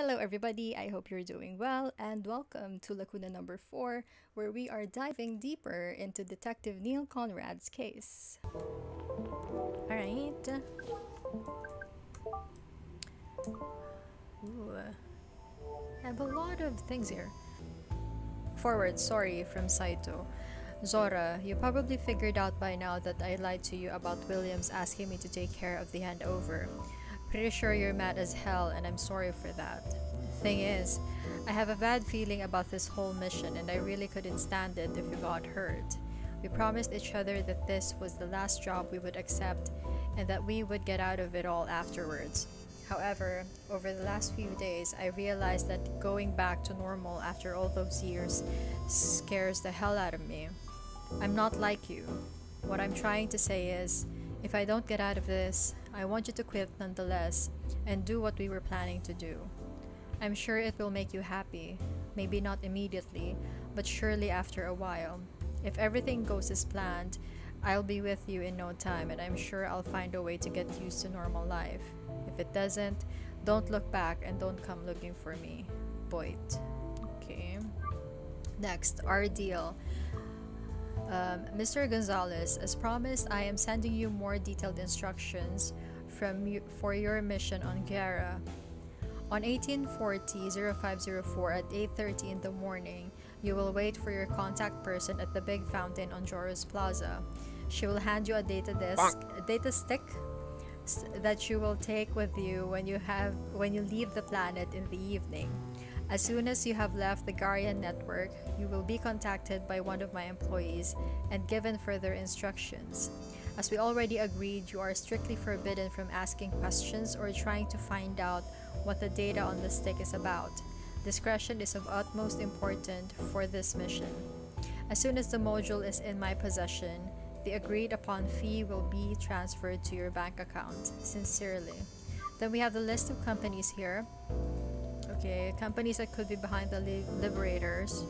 Hello, everybody. I hope you're doing well, and welcome to Lacuna number four, where we are diving deeper into Detective Neil Conrad's case. All right. Ooh. I have a lot of things here. Forward, sorry, from Saito. Zora, you probably figured out by now that I lied to you about Williams asking me to take care of the handover. Pretty sure you're mad as hell, and I'm sorry for that. Thing is, I have a bad feeling about this whole mission, and I really couldn't stand it if you got hurt. We promised each other that this was the last job we would accept, and that we would get out of it all afterwards. However, over the last few days, I realized that going back to normal after all those years scares the hell out of me. I'm not like you. What I'm trying to say is, if I don't get out of this, I want you to quit nonetheless and do what we were planning to do. I'm sure it will make you happy. Maybe not immediately, but surely after a while. If everything goes as planned, I'll be with you in no time and I'm sure I'll find a way to get used to normal life. If it doesn't, don't look back and don't come looking for me. Boyd. Okay. Next, our deal. Um, Mr. Gonzalez, as promised, I am sending you more detailed instructions from you for your mission on Guerra. On 1840-0504 at 8.30 in the morning, you will wait for your contact person at the big fountain on Joros Plaza. She will hand you a data disk, a data stick that you will take with you when you have when you leave the planet in the evening. As soon as you have left the Garian network, you will be contacted by one of my employees and given further instructions. As we already agreed, you are strictly forbidden from asking questions or trying to find out what the data on the stick is about. Discretion is of utmost importance for this mission. As soon as the module is in my possession, the agreed upon fee will be transferred to your bank account. Sincerely. Then we have the list of companies here. Okay, companies that could be behind the li Liberators.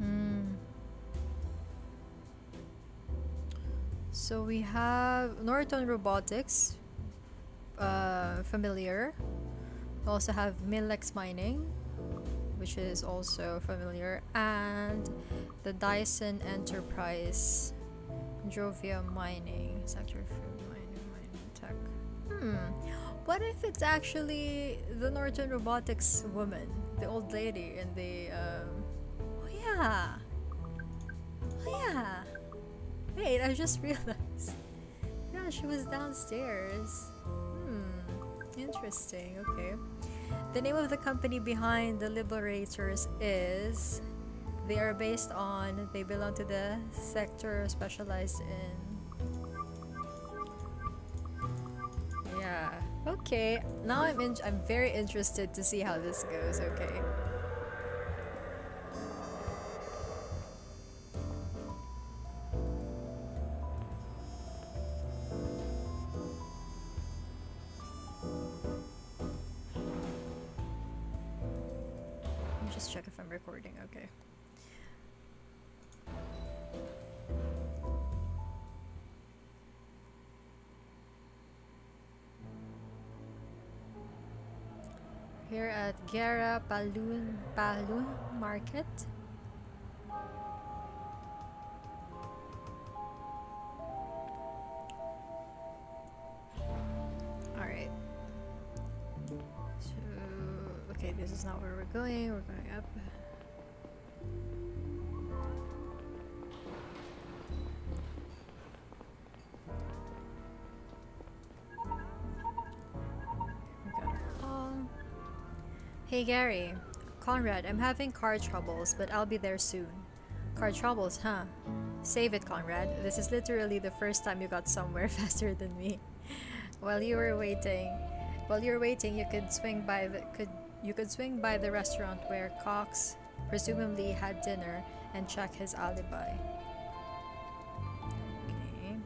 Hmm. So we have Norton Robotics, uh, familiar. We also have Milex Mining, which is also familiar, and the Dyson Enterprise, Jovia Mining, Sector. Hmm, what if it's actually the Norton Robotics woman, the old lady and the, um, oh yeah, oh yeah, wait, I just realized, yeah, she was downstairs, hmm, interesting, okay. The name of the company behind the Liberators is they are based on they belong to the sector specialized in okay now i'm i'm very interested to see how this goes okay Gera Palun Palun Market. Alright. So, okay, this is not where we're going. We're going up. Hey Gary, Conrad, I'm having car troubles, but I'll be there soon. Car troubles, huh? Save it, Conrad. This is literally the first time you got somewhere faster than me. While you were waiting, while you're waiting, you could swing by the could you could swing by the restaurant where Cox presumably had dinner and check his alibi. Okay.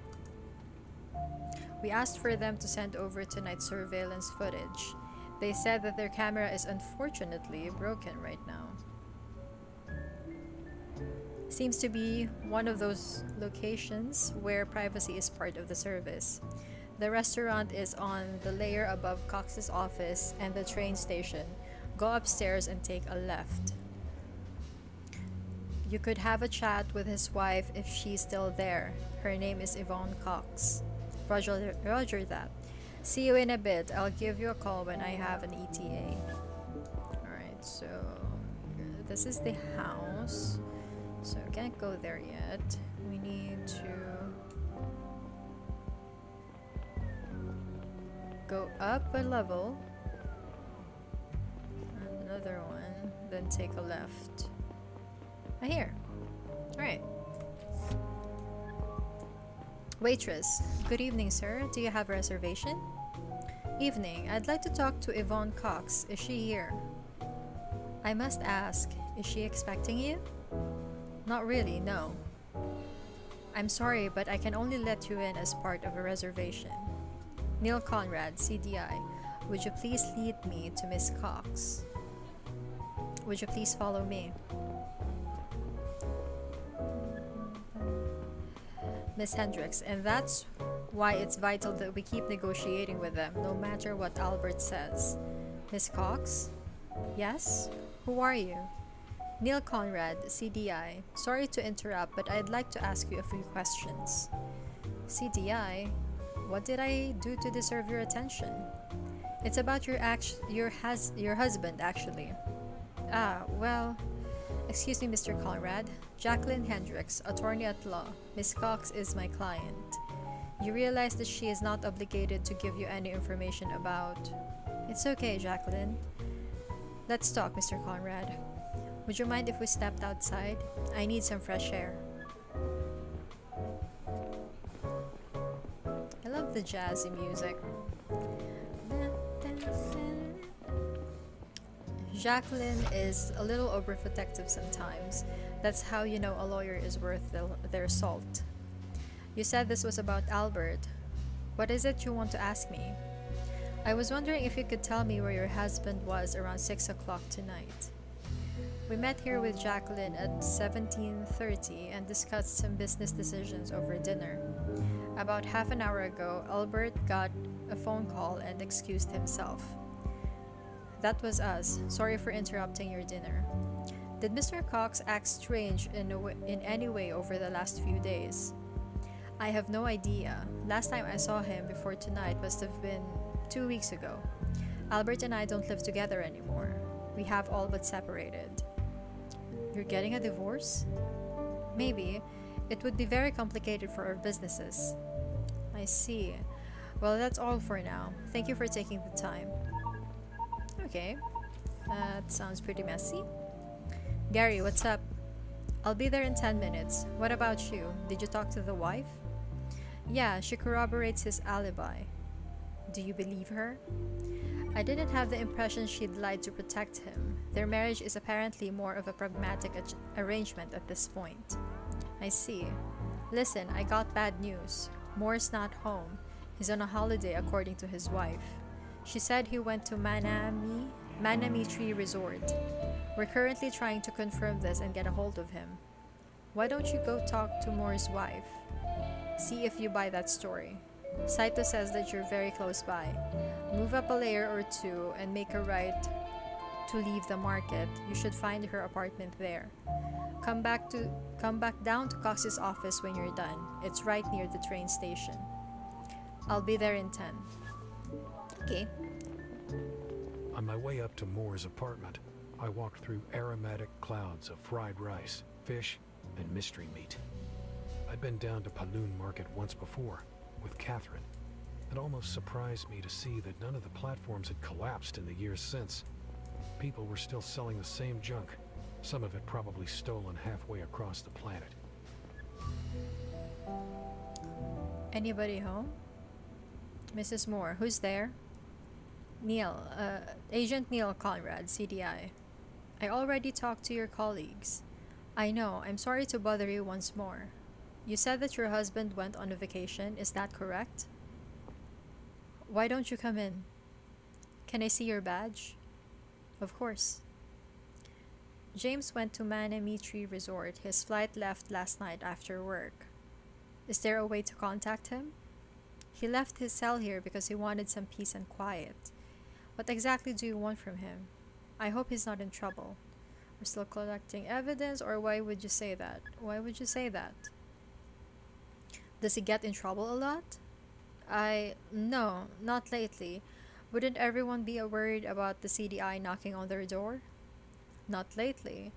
We asked for them to send over tonight's surveillance footage. They said that their camera is unfortunately broken right now. Seems to be one of those locations where privacy is part of the service. The restaurant is on the layer above Cox's office and the train station. Go upstairs and take a left. You could have a chat with his wife if she's still there. Her name is Yvonne Cox. Roger, Roger that. See you in a bit. I'll give you a call when I have an ETA. Alright, so this is the house. So can't go there yet. We need to go up a level another one then take a left ah, here alright waitress good evening sir do you have a reservation evening I'd like to talk to Yvonne Cox is she here I must ask is she expecting you not really no I'm sorry but I can only let you in as part of a reservation Neil Conrad, CDI. Would you please lead me to Miss Cox? Would you please follow me? Miss Hendricks, and that's why it's vital that we keep negotiating with them, no matter what Albert says. Miss Cox? Yes? Who are you? Neil Conrad, CDI. Sorry to interrupt, but I'd like to ask you a few questions. CDI? What did I do to deserve your attention? It's about your act your has your husband actually. Ah, well, excuse me, Mr. Conrad. Jacqueline Hendricks, attorney at law. Miss Cox is my client. You realize that she is not obligated to give you any information about. It's okay, Jacqueline. Let's talk, Mr. Conrad. Would you mind if we stepped outside? I need some fresh air. I love the jazzy music. Jacqueline is a little overprotective sometimes. That's how you know a lawyer is worth the, their salt. You said this was about Albert. What is it you want to ask me? I was wondering if you could tell me where your husband was around 6 o'clock tonight. We met here with Jacqueline at 17:30 and discussed some business decisions over dinner. About half an hour ago, Albert got a phone call and excused himself. That was us. Sorry for interrupting your dinner. Did Mr. Cox act strange in, in any way over the last few days? I have no idea. Last time I saw him before tonight must have been two weeks ago. Albert and I don't live together anymore. We have all but separated. You're getting a divorce? Maybe. It would be very complicated for our businesses. I see. Well, that's all for now. Thank you for taking the time. Okay. That sounds pretty messy. Gary, what's up? I'll be there in 10 minutes. What about you? Did you talk to the wife? Yeah, she corroborates his alibi. Do you believe her? I didn't have the impression she'd lied to protect him. Their marriage is apparently more of a pragmatic arrangement at this point. I see. Listen, I got bad news. Moore's not home. He's on a holiday according to his wife. She said he went to Manami, Manami Tree Resort. We're currently trying to confirm this and get a hold of him. Why don't you go talk to Moore's wife? See if you buy that story. Saito says that you're very close by. Move up a layer or two and make a right to leave the market. You should find her apartment there. Come back to come back down to Cox's office when you're done. It's right near the train station. I'll be there in 10. Okay. On my way up to Moore's apartment, I walked through aromatic clouds of fried rice, fish, and mystery meat. I'd been down to Paloon Market once before, with Catherine. It almost surprised me to see that none of the platforms had collapsed in the years since. People were still selling the same junk, some of it probably stolen halfway across the planet. Anybody home? Mrs. Moore, who's there? Neil, uh, Agent Neil Conrad, CDI. I already talked to your colleagues. I know, I'm sorry to bother you once more. You said that your husband went on a vacation, is that correct? Why don't you come in? Can I see your badge? Of course. James went to Manami Tree Resort. His flight left last night after work. Is there a way to contact him? He left his cell here because he wanted some peace and quiet. What exactly do you want from him? I hope he's not in trouble. We're still collecting evidence, or why would you say that? Why would you say that? Does he get in trouble a lot? I. No, not lately. Wouldn't everyone be worried about the CDI knocking on their door? Not lately.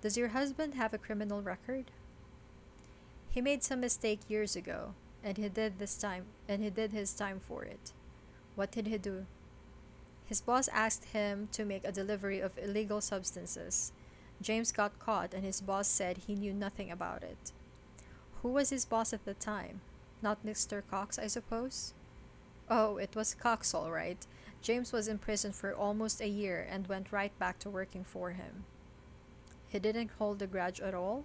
Does your husband have a criminal record? He made some mistake years ago, and he did this time and he did his time for it. What did he do? His boss asked him to make a delivery of illegal substances. James got caught and his boss said he knew nothing about it. Who was his boss at the time? Not Mr. Cox, I suppose? Oh, it was Cox, all right. James was in prison for almost a year and went right back to working for him. He didn't hold a grudge at all?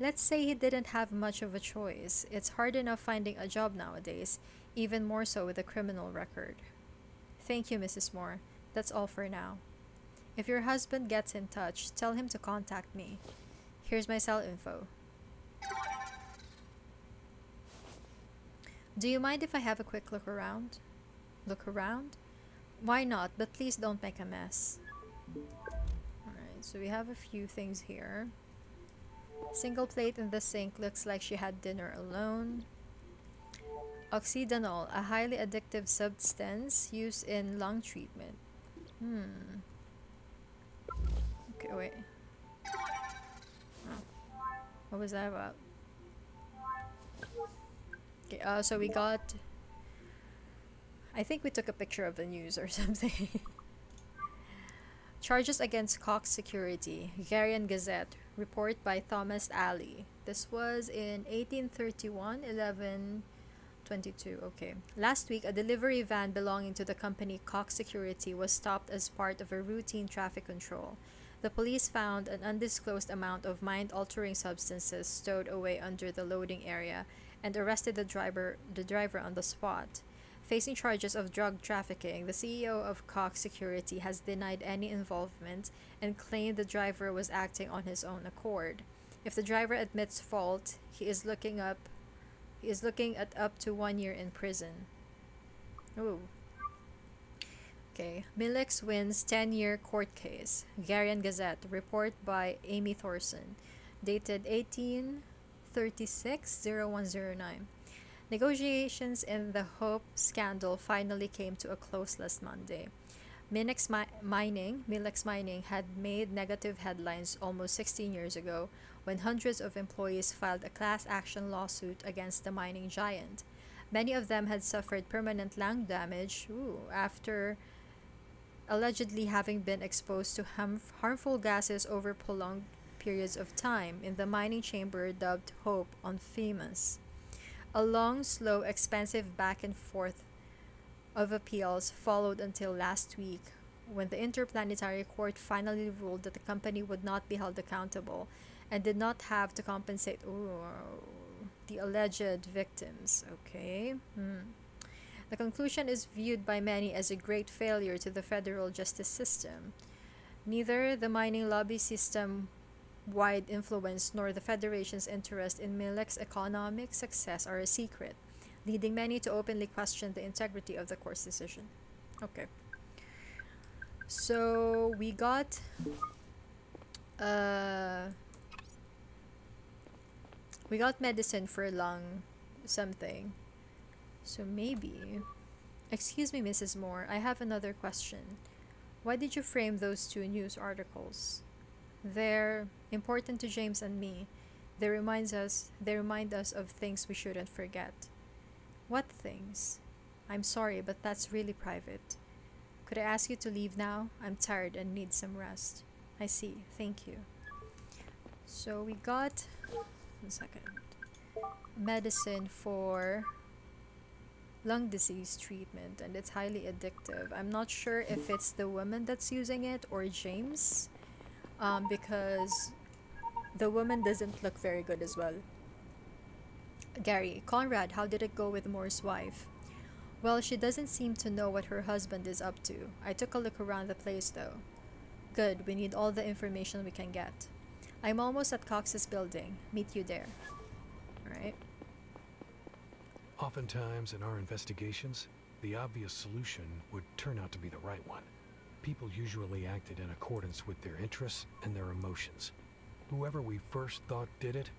Let's say he didn't have much of a choice. It's hard enough finding a job nowadays, even more so with a criminal record. Thank you, Mrs. Moore. That's all for now. If your husband gets in touch, tell him to contact me. Here's my cell info. Do you mind if I have a quick look around? Look around? Why not, but please don't make a mess. Alright, so we have a few things here. Single plate in the sink looks like she had dinner alone. Oxydanol, a highly addictive substance used in lung treatment. Hmm. Okay, wait. Oh. What was that about? Okay, uh, so we got... I think we took a picture of the news or something. Charges against Cox Security, Garian Gazette, report by Thomas Alley. This was in 1831, 11, 22. Okay. Last week, a delivery van belonging to the company Cox Security was stopped as part of a routine traffic control. The police found an undisclosed amount of mind altering substances stowed away under the loading area and arrested the driver, the driver on the spot. Facing charges of drug trafficking, the CEO of Cox Security has denied any involvement and claimed the driver was acting on his own accord. If the driver admits fault, he is looking up he is looking at up to one year in prison. Ooh. Okay. Milex wins 10 year court case. Garian Gazette. Report by Amy Thorson. Dated 1836 0109. Negotiations in the Hope scandal finally came to a close last Monday. Minex mi- Mining, Milex Mining had made negative headlines almost 16 years ago when hundreds of employees filed a class action lawsuit against the mining giant. Many of them had suffered permanent lung damage ooh, after allegedly having been exposed to harm- harmful gases over prolonged periods of time in the mining chamber dubbed Hope on FEMAS. A long, slow, expensive back and forth of appeals followed until last week when the Interplanetary Court finally ruled that the company would not be held accountable and did not have to compensate ooh, the alleged victims. Okay. Hmm. The conclusion is viewed by many as a great failure to the federal justice system. Neither the mining lobby system wide influence nor the Federation's interest in Milex's economic success are a secret, leading many to openly question the integrity of the court's decision. Okay. So we got uh we got medicine for lung something. So maybe Excuse me, Mrs. Moore, I have another question. Why did you frame those two news articles? They're important to James and me. They reminds us they remind us of things we shouldn't forget. What things? I'm sorry, but that's really private. Could I ask you to leave now? I'm tired and need some rest. I see. Thank you. So we got one second. Medicine for lung disease treatment and it's highly addictive. I'm not sure if it's the woman that's using it or James um, because the woman doesn't look very good as well. Gary, Conrad, how did it go with Moore's wife? Well, she doesn't seem to know what her husband is up to. I took a look around the place though. Good, we need all the information we can get. I'm almost at Cox's building. Meet you there. Alright. Oftentimes, in our investigations, the obvious solution would turn out to be the right one. People usually acted in accordance with their interests and their emotions. Whoever we first thought did it,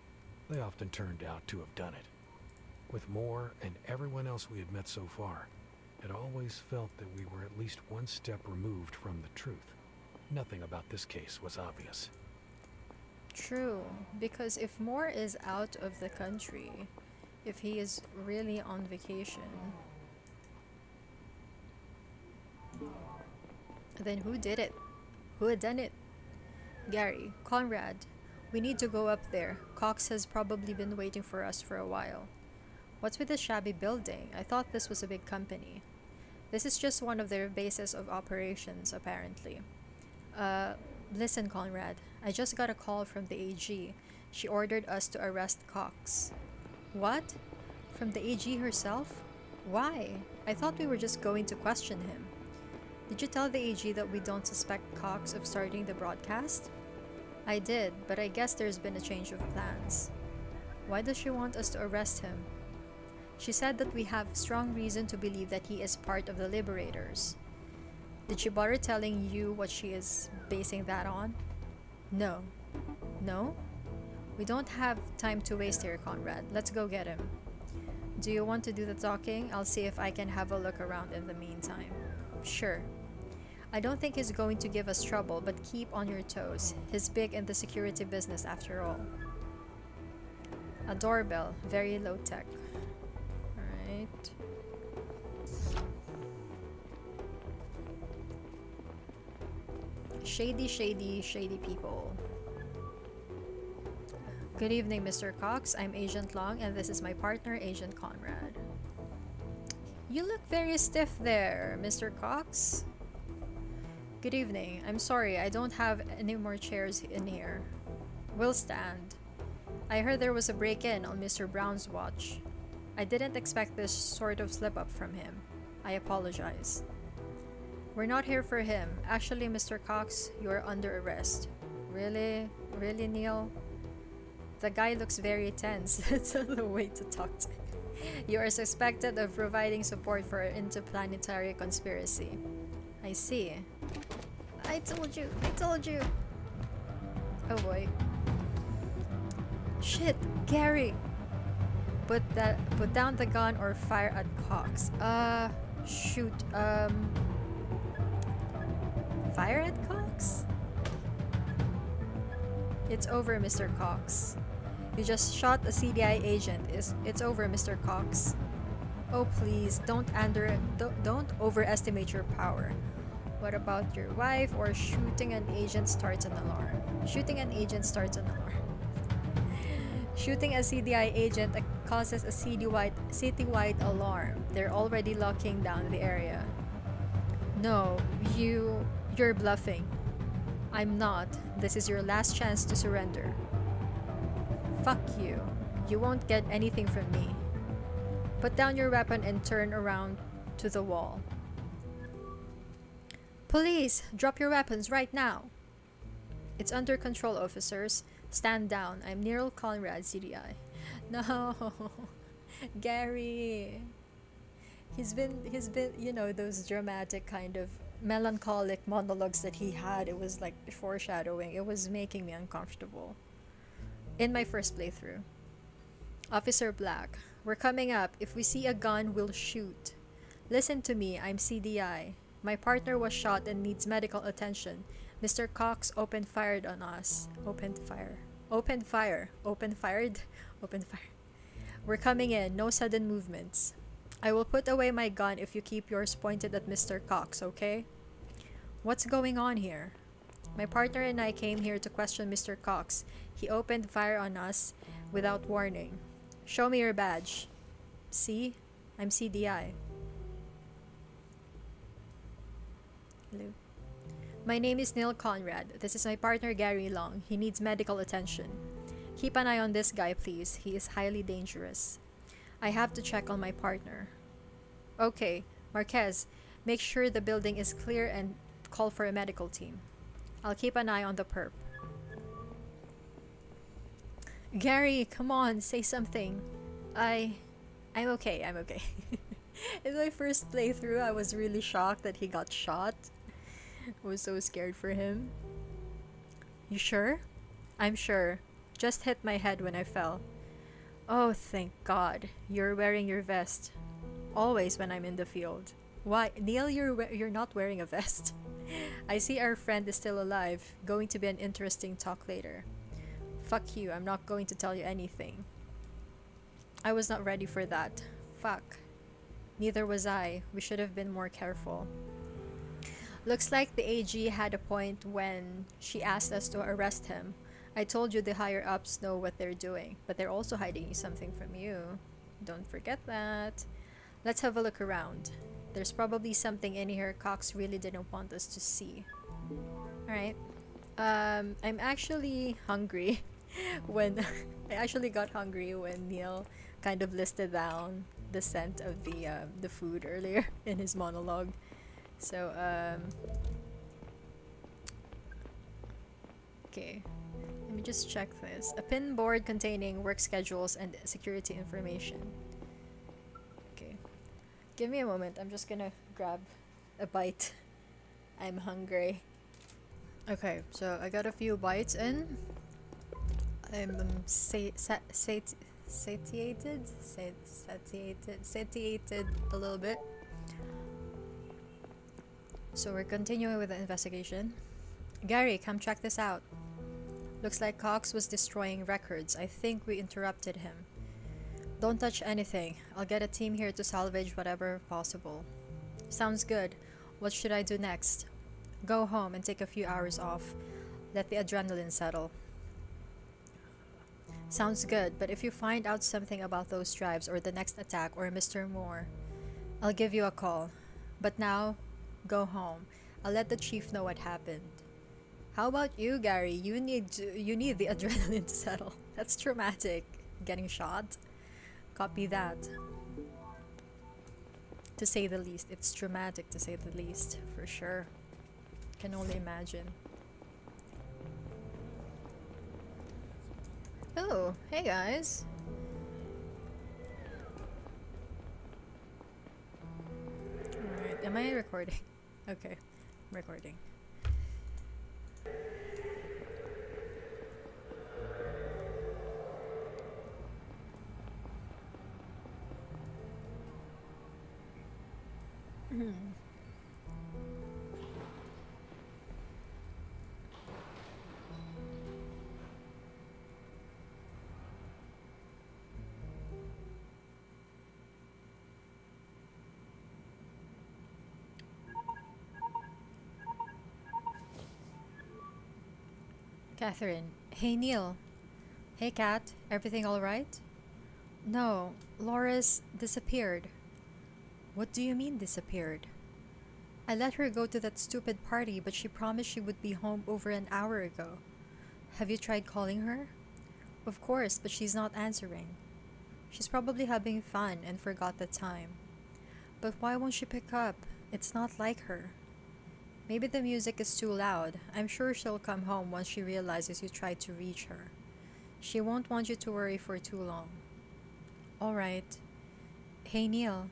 they often turned out to have done it. With Moore and everyone else we had met so far, it always felt that we were at least one step removed from the truth. Nothing about this case was obvious. True, because if Moore is out of the country, if he is really on vacation, then who did it? Who had done it? Gary, Conrad, we need to go up there. Cox has probably been waiting for us for a while. What's with this shabby building? I thought this was a big company. This is just one of their bases of operations, apparently. Uh, listen, Conrad. I just got a call from the AG. She ordered us to arrest Cox. What? From the AG herself? Why? I thought we were just going to question him. Did you tell the AG that we don't suspect Cox of starting the broadcast? I did, but I guess there's been a change of plans. Why does she want us to arrest him? She said that we have strong reason to believe that he is part of the Liberators. Did she bother telling you what she is basing that on? No. No? We don't have time to waste here, Conrad. Let's go get him. Do you want to do the talking? I'll see if I can have a look around in the meantime. Sure. I don't think he's going to give us trouble, but keep on your toes. He's big in the security business after all. A doorbell, very low tech Alright. Shady, shady, shady people. Good evening, Mr. Cox. I'm Agent Long, and this is my partner, Agent Conrad. You look very stiff there, Mr. Cox. Good evening. I'm sorry, I don't have any more chairs in here. We'll stand. I heard there was a break-in on Mr. Brown's watch. I didn't expect this sort of slip up from him. I apologize. We're not here for him. Actually, Mr. Cox, you're under arrest. Really? Really, Neil? The guy looks very tense. That's the way to talk to him. You are suspected of providing support for an interplanetary conspiracy. I see. I told you! I told you! Oh boy. Shit! Gary! Put that put down the gun or fire at Cox. Uh shoot. Um Fire at Cox? It's over, Mr. Cox. You just shot a CDI agent. It's, it's over, Mr. Cox. Oh please, don't under don't, don't overestimate your power. What about your wife or shooting an agent starts an alarm? Shooting an agent starts an alarm. Shooting a CDI agent causes a citywide, citywide alarm. They're already locking down the area. No, you... you're bluffing. I'm not. This is your last chance to surrender. Fuck you. You won't get anything from me. Put down your weapon and turn around to the wall. Police! Drop your weapons right now! It's under control, officers. Stand down. I'm Neil Conrad, CDI. No, Gary. He's been, he's been, you know, those dramatic kind of melancholic monologues that he had. It was like foreshadowing. It was making me uncomfortable. In my first playthrough. Officer Black, we're coming up. If we see a gun, we'll shoot. Listen to me. I'm CDI. My partner was shot and needs medical attention. Mr. Cox opened fired on us. Opened fire. Opened fire. Opened fired. Opened fire. We're coming in. No sudden movements. I will put away my gun if you keep yours pointed at Mr. Cox, okay? What's going on here? My partner and I came here to question Mr. Cox. He opened fire on us without warning. Show me your badge. See? I'm CDI. Hello. My name is Neil Conrad. This is my partner Gary Long. He needs medical attention. Keep an eye on this guy, please. He is highly dangerous. I have to check on my partner. Okay, Marquez, make sure the building is clear and call for a medical team. I'll keep an eye on the perp. Gary, come on, say something. I... I'm okay, I'm okay. In my first playthrough, I was really shocked that he got shot. I was so scared for him. You sure? I'm sure. Just hit my head when I fell. Oh, thank God. You're wearing your vest. Always when I'm in the field. Why, Neil, you're, you're not wearing a vest. I see our friend is still alive. Going to be an interesting talk later. Fuck you, I'm not going to tell you anything. I was not ready for that. Fuck. Neither was I. We should have been more careful. Looks like the AG had a point when she asked us to arrest him. I told you the higher ups know what they're doing, but they're also hiding something from you. Don't forget that. Let's have a look around. There's probably something in here Cox really didn't want us to see. Alright. Um, I'm actually hungry when I actually got hungry when Neil kind of listed down the scent of the um, the food earlier in his monologue. So um Okay. Let me just check this. A pin board containing work schedules and security information. Okay. Give me a moment. I'm just gonna grab a bite. I'm hungry. Okay, so I got a few bites in. I'm um, sa- sa- sati- satiated, sat- satiated, satiated a little bit. So we're continuing with the investigation. Gary, come check this out. Looks like Cox was destroying records. I think we interrupted him. Don't touch anything. I'll get a team here to salvage whatever possible. Sounds good. What should I do next? Go home and take a few hours off. Let the adrenaline settle. Sounds good, but if you find out something about those drives or the next attack or Mr. Moore, I'll give you a call. But now, go home. I'll let the chief know what happened. How about you, Gary? You need you need the adrenaline to settle. That's traumatic. Getting shot. Copy that. To say the least, it's traumatic to say the least, for sure. Can only imagine. Oh, hey guys. Alright, am I recording? Okay, recording. Hmm. Catherine. Hey Neil. Hey Kat, everything alright? No, Laura's disappeared. What do you mean disappeared? I let her go to that stupid party, but she promised she would be home over an hour ago. Have you tried calling her? Of course, but she's not answering. She's probably having fun and forgot the time. But why won't she pick up? It's not like her. Maybe the music is too loud. I'm sure she'll come home once she realizes you tried to reach her. She won't want you to worry for too long. Alright. Hey Neil,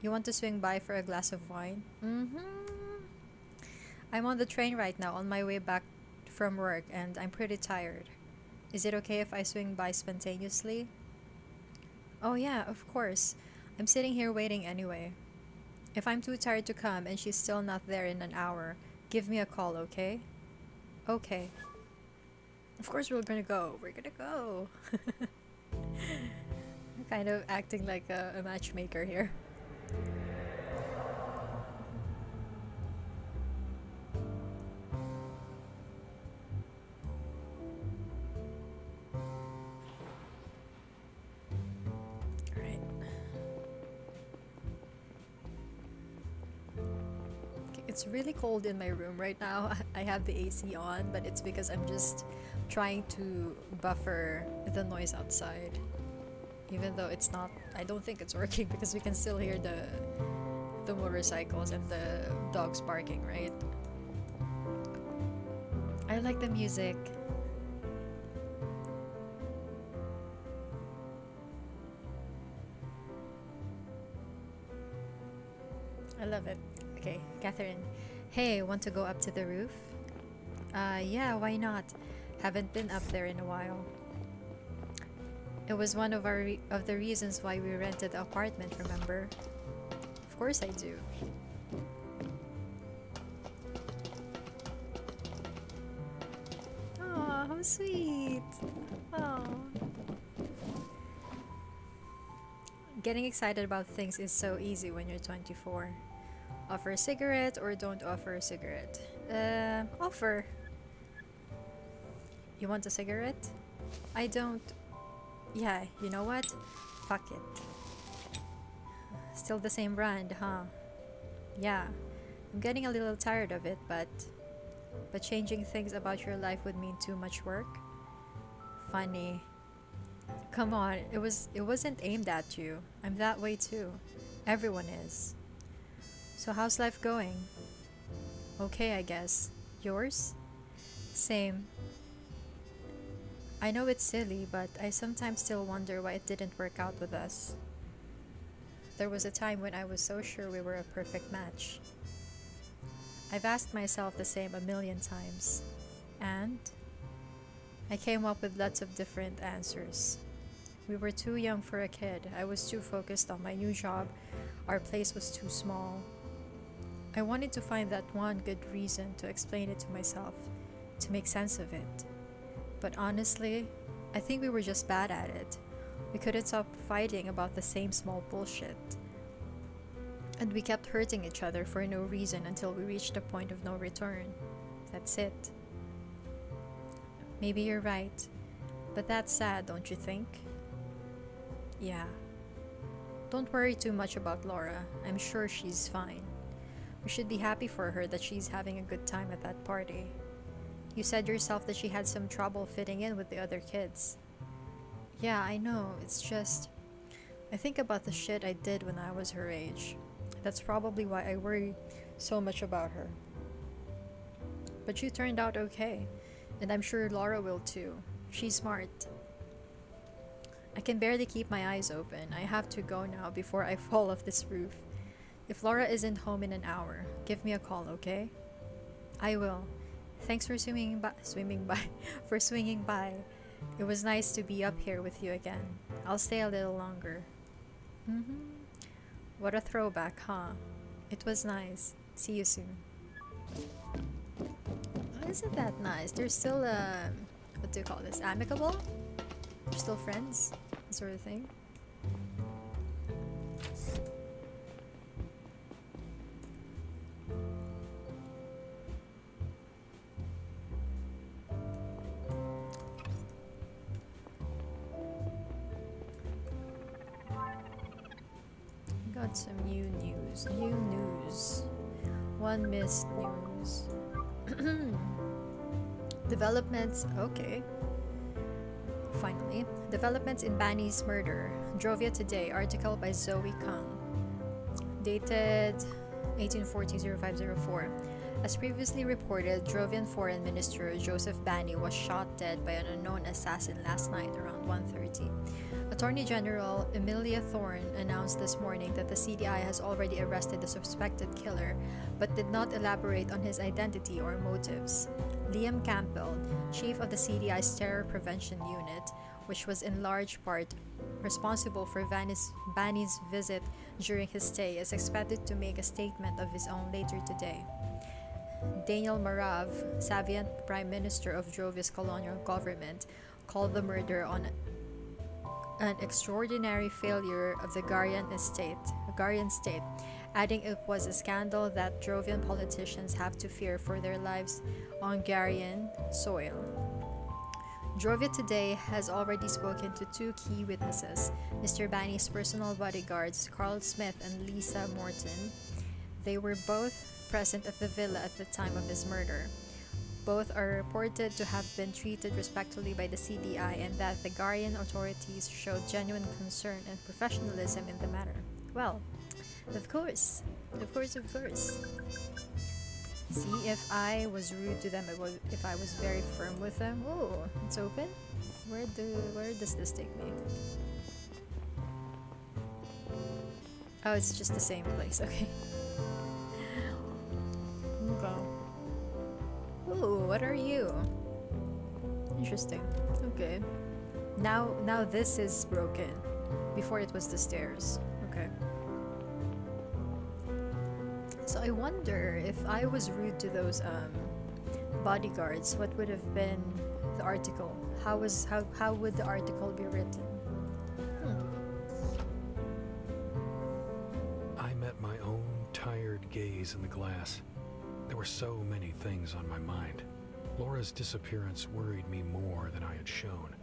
you want to swing by for a glass of wine? Mm-hmm. I'm on the train right now on my way back from work and I'm pretty tired. Is it okay if I swing by spontaneously? Oh yeah, of course. I'm sitting here waiting anyway. If I'm too tired to come and she's still not there in an hour, give me a call, okay? Okay. Of course we're gonna go. We're gonna go. I'm kind of acting like a, a matchmaker here. really cold in my room right now. I have the AC on, but it's because I'm just trying to buffer the noise outside. Even though it's not, I don't think it's working because we can still hear the the motorcycles and the dogs barking, right? I like the music. I love it. Catherine. Hey, want to go up to the roof? Uh, yeah, why not? Haven't been up there in a while. It was one of our of the reasons why we rented the apartment, remember? Of course I do. Oh, how sweet. Oh. Getting excited about things is so easy when you're 24. Offer a cigarette or don't offer a cigarette? Uh, offer. You want a cigarette? I don't. Yeah, you know what? Fuck it. Still the same brand, huh? Yeah. I'm getting a little tired of it, but but changing things about your life would mean too much work. Funny. Come on, it was it wasn't aimed at you. I'm that way too. Everyone is. So how's life going? Okay, I guess. Yours? Same. I know it's silly, but I sometimes still wonder why it didn't work out with us. There was a time when I was so sure we were a perfect match. I've asked myself the same a million times, and I came up with lots of different answers. We were too young for a kid. I was too focused on my new job. Our place was too small. I wanted to find that one good reason to explain it to myself, to make sense of it. But honestly, I think we were just bad at it. We couldn't stop fighting about the same small bullshit. And we kept hurting each other for no reason until we reached a point of no return. That's it. Maybe you're right, but that's sad, don't you think? Yeah. Don't worry too much about Laura. I'm sure she's fine. We should be happy for her that she's having a good time at that party. You said yourself that she had some trouble fitting in with the other kids. Yeah, I know. It's just. I think about the shit I did when I was her age. That's probably why I worry so much about her. But you turned out okay, and I'm sure Laura will too. She's smart. I can barely keep my eyes open. I have to go now before I fall off this roof. If Laura isn't home in an hour, give me a call, okay? I will. Thanks for swimming by, swimming by, for swinging by. It was nice to be up here with you again. I'll stay a little longer. Mm-hmm. What a throwback, huh? It was nice. See you soon. Isn't that nice? They're still, uh, what do you call this? Amicable? They're still friends? Sort of thing. Developments. Okay. Finally, developments in Bani's murder. Drovia Today, article by Zoe Kang. Dated 1840-0504. As previously reported, Jovian Foreign Minister Joseph Bani was shot dead by an unknown assassin last night around 1.30. Attorney General Emilia Thorne announced this morning that the CDI has already arrested the suspected killer, but did not elaborate on his identity or motives. Liam Campbell, chief of the CDI's Terror Prevention Unit, which was in large part responsible for Bani's visit during his stay, is expected to make a statement of his own later today. Daniel Marav, Saviant Prime Minister of Jovia's colonial government, called the murder on an extraordinary failure of the Garian estate, Garian state, adding it was a scandal that Jovian politicians have to fear for their lives on Garian soil. Jovia today has already spoken to two key witnesses, Mr. Bani's personal bodyguards, Carl Smith and Lisa Morton. They were both present at the villa at the time of his murder. Both are reported to have been treated respectfully by the CDI and that the Garian authorities showed genuine concern and professionalism in the matter. Well, of course. Of course, of course. See, if I was rude to them, if I was very firm with them... Oh, it's open? Where do... where does this take me? Oh, it's just the same place, okay. Okay. Ooh, what are you? Interesting. Okay. Now, now this is broken. Before it was the stairs. I wonder if I was rude to those um, bodyguards, what would have been the article? How was how how would the article be written? Hmm. I met my own tired gaze in the glass. There were so many things on my mind. Laura's disappearance worried me more than I had shown.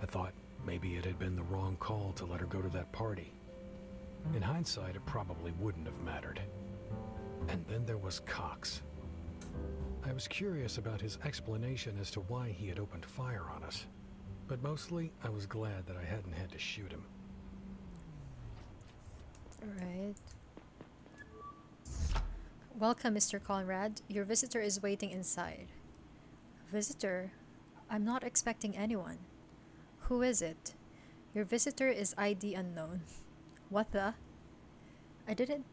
I thought maybe it had been the wrong call to let her go to that party. In hindsight, it probably wouldn't have mattered. And then there was Cox. I was curious about his explanation as to why he had opened fire on us. But mostly, I was glad that I hadn't had to shoot him. Alright. Welcome, Mr. Conrad. Your visitor is waiting inside. Visitor? I'm not expecting anyone. Who is it? Your visitor is ID unknown. What the? I didn't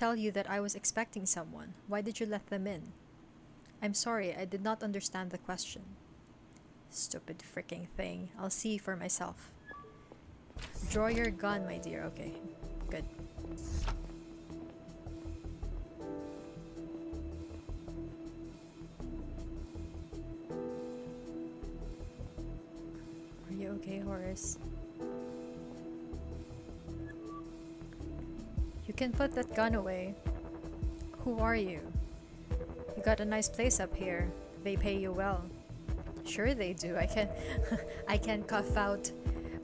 tell you that I was expecting someone. Why did you let them in? I'm sorry, I did not understand the question. Stupid freaking thing. I'll see for myself. Draw your gun, my dear. Okay, good. Are you okay, Horace? Can put that gun away. Who are you? You got a nice place up here. They pay you well. Sure they do. I can I can cough out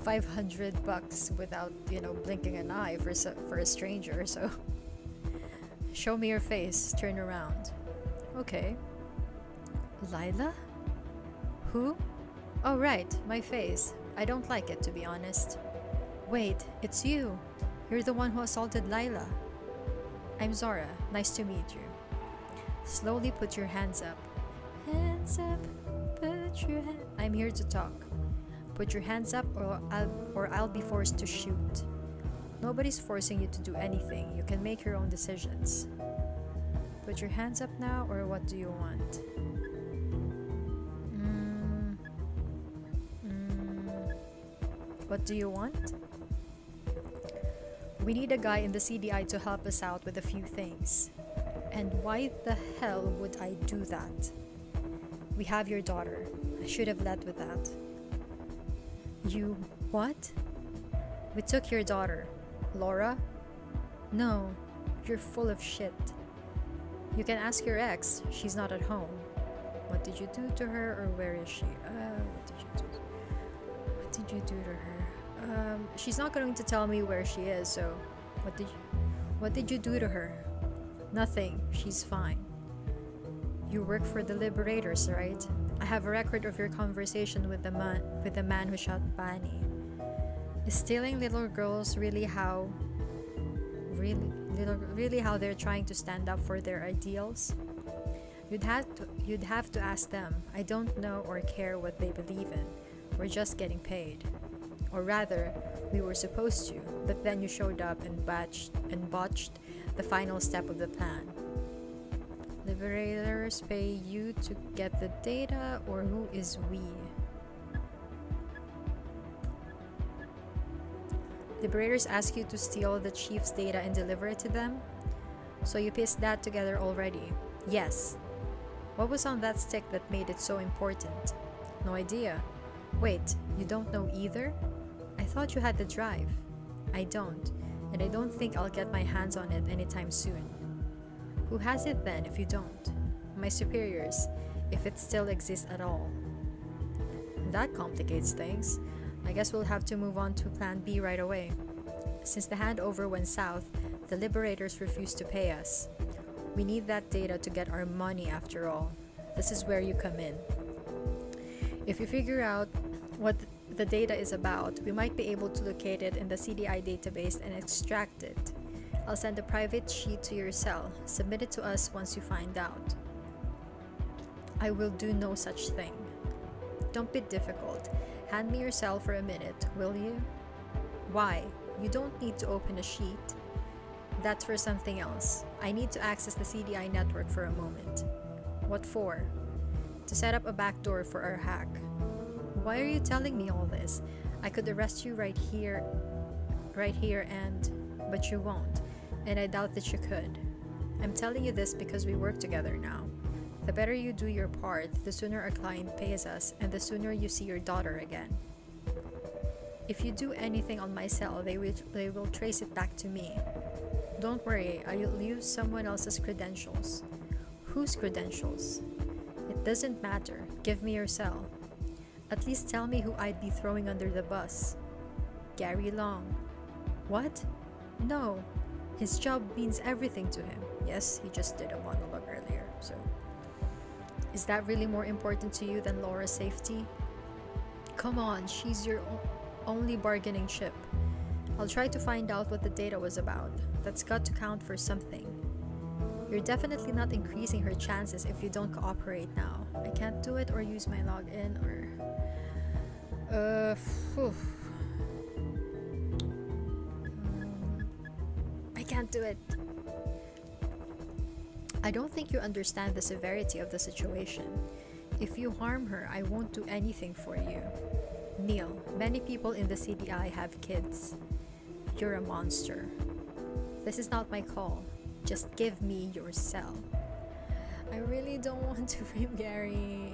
500 bucks without, you know, blinking an eye for for a stranger. So show me your face. Turn around. Okay. Lila? Who? Oh right, my face. I don't like it to be honest. Wait, it's you. You're the one who assaulted Lila. I'm Zora. Nice to meet you. Slowly put your hands up. Hands up. Put your hand. I'm here to talk. Put your hands up or I'll, or I'll be forced to shoot. Nobody's forcing you to do anything. You can make your own decisions. Put your hands up now or what do you want? Mm, mm, what do you want? We need a guy in the CDI to help us out with a few things. And why the hell would I do that? We have your daughter. I should have led with that. You. what? We took your daughter. Laura? No, you're full of shit. You can ask your ex. She's not at home. What did you do to her or where is she? Uh, what did you do? What did you do to her? Um, she's not going to tell me where she is, so what did you what did you do to her? Nothing. She's fine. You work for the Liberators, right? I have a record of your conversation with the man with the man who shot Bani. Is stealing little girls really how really little really how they're trying to stand up for their ideals? You'd have to you'd have to ask them. I don't know or care what they believe in. We're just getting paid. Or rather, we were supposed to, but then you showed up and botched and botched the final step of the plan. Liberators pay you to get the data, or who is we? Liberators ask you to steal the chief's data and deliver it to them? So you pieced that together already? Yes. What was on that stick that made it so important? No idea. Wait, you don't know either? I thought you had the drive. I don't, and I don't think I'll get my hands on it anytime soon. Who has it then if you don't? My superiors, if it still exists at all. That complicates things. I guess we'll have to move on to Plan B right away. Since the handover went south, the Liberators refused to pay us. We need that data to get our money after all. This is where you come in. If you figure out what the data is about, we might be able to locate it in the CDI database and extract it. I'll send a private sheet to your cell. Submit it to us once you find out. I will do no such thing. Don't be difficult. Hand me your cell for a minute, will you? Why? You don't need to open a sheet. That's for something else. I need to access the CDI network for a moment. What for? to set up a backdoor for our hack. Why are you telling me all this? I could arrest you right here, right here, and. But you won't, and I doubt that you could. I'm telling you this because we work together now. The better you do your part, the sooner our client pays us, and the sooner you see your daughter again. If you do anything on my cell, they will, they will trace it back to me. Don't worry, I'll use someone else's credentials. Whose credentials? It doesn't matter. Give me your cell. At least tell me who I'd be throwing under the bus. Gary Long. What? No. His job means everything to him. Yes, he just did a monologue earlier, so. Is that really more important to you than Laura's safety? Come on, she's your only bargaining chip. I'll try to find out what the data was about. That's got to count for something. You're definitely not increasing her chances if you don't cooperate now. I can't do it or use my login or. Uh. I can't do it. I don't think you understand the severity of the situation. If you harm her, I won't do anything for you. Neil, many people in the CDI have kids. You're a monster. This is not my call. Just give me your cell. I really don't want to frame Gary.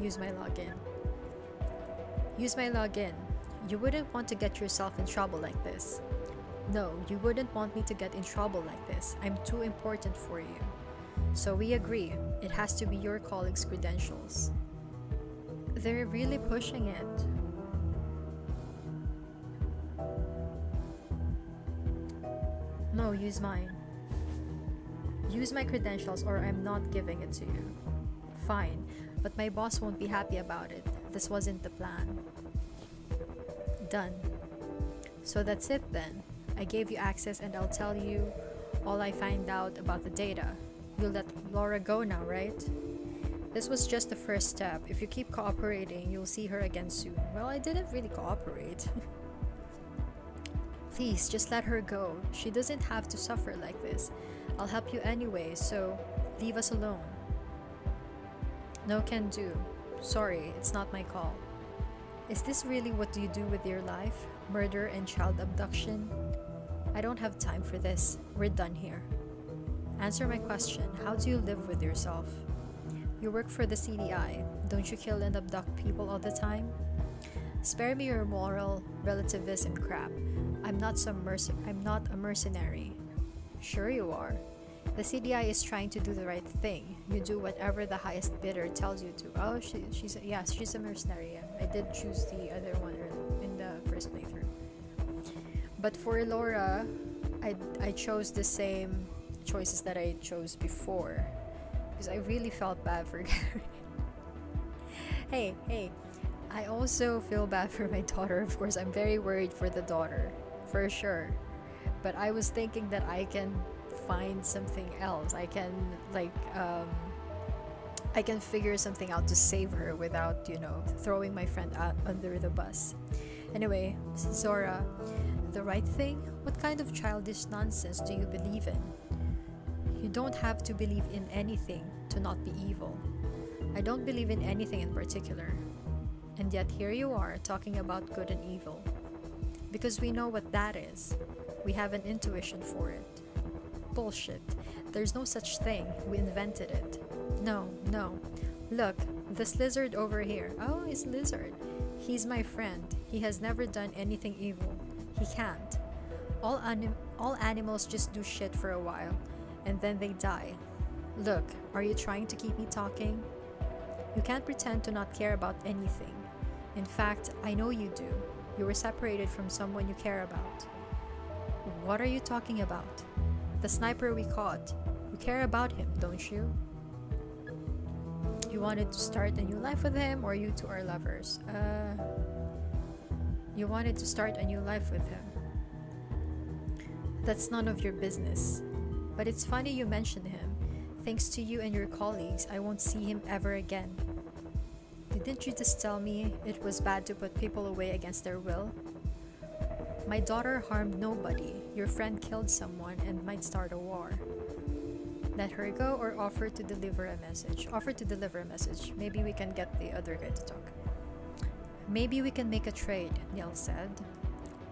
Use my login. Use my login. You wouldn't want to get yourself in trouble like this. No, you wouldn't want me to get in trouble like this. I'm too important for you. So we agree. It has to be your colleague's credentials. They're really pushing it. No, use mine. Use my credentials or I'm not giving it to you. Fine, but my boss won't be happy about it. This wasn't the plan. Done. So that's it then. I gave you access and I'll tell you all I find out about the data. You'll let Laura go now, right? This was just the first step. If you keep cooperating, you'll see her again soon. Well, I didn't really cooperate. Please, just let her go. She doesn't have to suffer like this. I'll help you anyway, so leave us alone. No can do. Sorry, it's not my call. Is this really what you do with your life? Murder and child abduction? I don't have time for this. We're done here. Answer my question. How do you live with yourself? You work for the CDI. Don't you kill and abduct people all the time? Spare me your moral relativism crap. I'm not some merc- I'm not a mercenary. Sure you are. The CDI is trying to do the right thing. You do whatever the highest bidder tells you to. Oh, she, she's a, yes, she's a mercenary. I did choose the other one in the first playthrough. But for Laura, I I chose the same choices that I chose before because I really felt bad for Gary. hey, hey, I also feel bad for my daughter. Of course, I'm very worried for the daughter, for sure. But I was thinking that I can find something else. I can like um, I can figure something out to save her without you know throwing my friend out under the bus. Anyway, Zora, the right thing? What kind of childish nonsense do you believe in? You don't have to believe in anything to not be evil. I don't believe in anything in particular. And yet here you are talking about good and evil. Because we know what that is. We have an intuition for it. Bullshit. There's no such thing. We invented it. No, no. Look, this lizard over here. Oh, it's lizard. He's my friend. He has never done anything evil. He can't. All, anim- all animals just do shit for a while, and then they die. Look, are you trying to keep me talking? You can't pretend to not care about anything. In fact, I know you do. You were separated from someone you care about. What are you talking about? The sniper we caught. You care about him, don't you? You wanted to start a new life with him, or you two are lovers? Uh, you wanted to start a new life with him. That's none of your business. But it's funny you mentioned him. Thanks to you and your colleagues, I won't see him ever again. Didn't you just tell me it was bad to put people away against their will? My daughter harmed nobody. Your friend killed someone and might start a war. Let her go or offer to deliver a message. Offer to deliver a message. Maybe we can get the other guy to talk. Maybe we can make a trade, Neil said.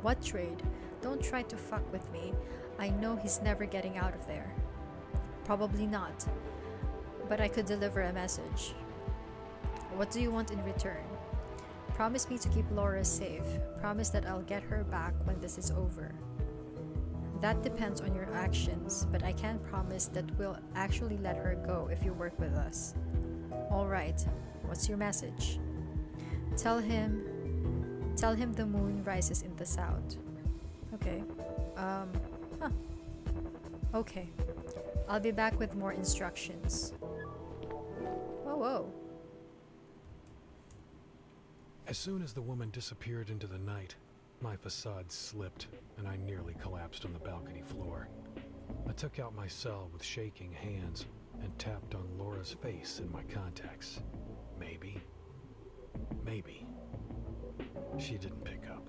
What trade? Don't try to fuck with me. I know he's never getting out of there. Probably not. But I could deliver a message. What do you want in return? Promise me to keep Laura safe. Promise that I'll get her back when this is over. That depends on your actions, but I can promise that we'll actually let her go if you work with us. Alright, what's your message? Tell him. Tell him the moon rises in the south. Okay. Um. Huh. Okay. I'll be back with more instructions. Whoa, whoa. As soon as the woman disappeared into the night, my facade slipped and I nearly collapsed on the balcony floor. I took out my cell with shaking hands and tapped on Laura's face in my contacts. Maybe. Maybe. She didn't pick up.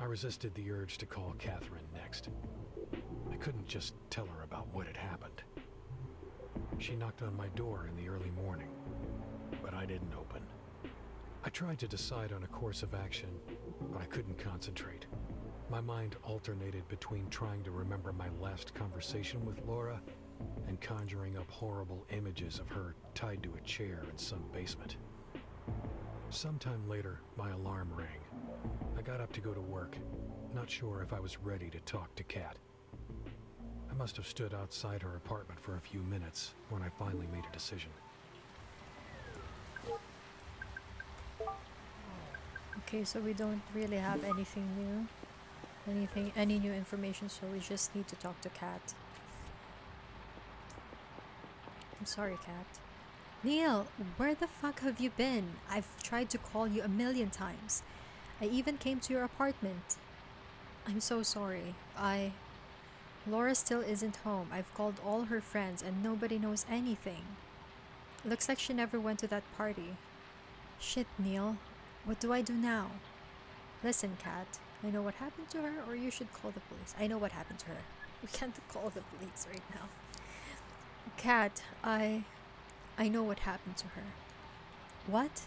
I resisted the urge to call Catherine next. I couldn't just tell her about what had happened. She knocked on my door in the early morning, but I didn't open. I tried to decide on a course of action, I couldn't concentrate. My mind alternated between trying to remember my last conversation with Laura and conjuring up horrible images of her tied to a chair in some basement. Sometime later, my alarm rang. I got up to go to work, not sure if I was ready to talk to Kat. I must have stood outside her apartment for a few minutes when I finally made a decision. Okay, so we don't really have anything new. Anything, any new information, so we just need to talk to Kat. I'm sorry, Kat. Neil, where the fuck have you been? I've tried to call you a million times. I even came to your apartment. I'm so sorry. I. Laura still isn't home. I've called all her friends and nobody knows anything. Looks like she never went to that party. Shit, Neil. What do I do now? Listen, Kat. I know what happened to her, or you should call the police. I know what happened to her. We can't call the police right now. Kat, I. I know what happened to her. What?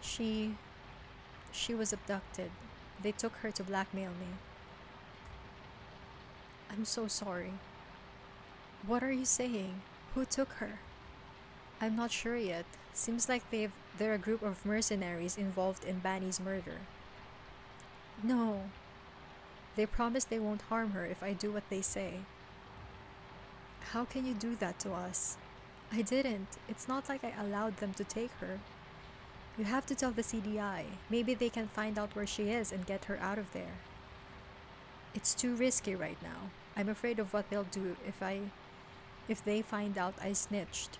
She. She was abducted. They took her to blackmail me. I'm so sorry. What are you saying? Who took her? I'm not sure yet. Seems like they've they're a group of mercenaries involved in Bani's murder. No. They promise they won't harm her if I do what they say. How can you do that to us? I didn't. It's not like I allowed them to take her. You have to tell the CDI. Maybe they can find out where she is and get her out of there. It's too risky right now. I'm afraid of what they'll do if I if they find out I snitched.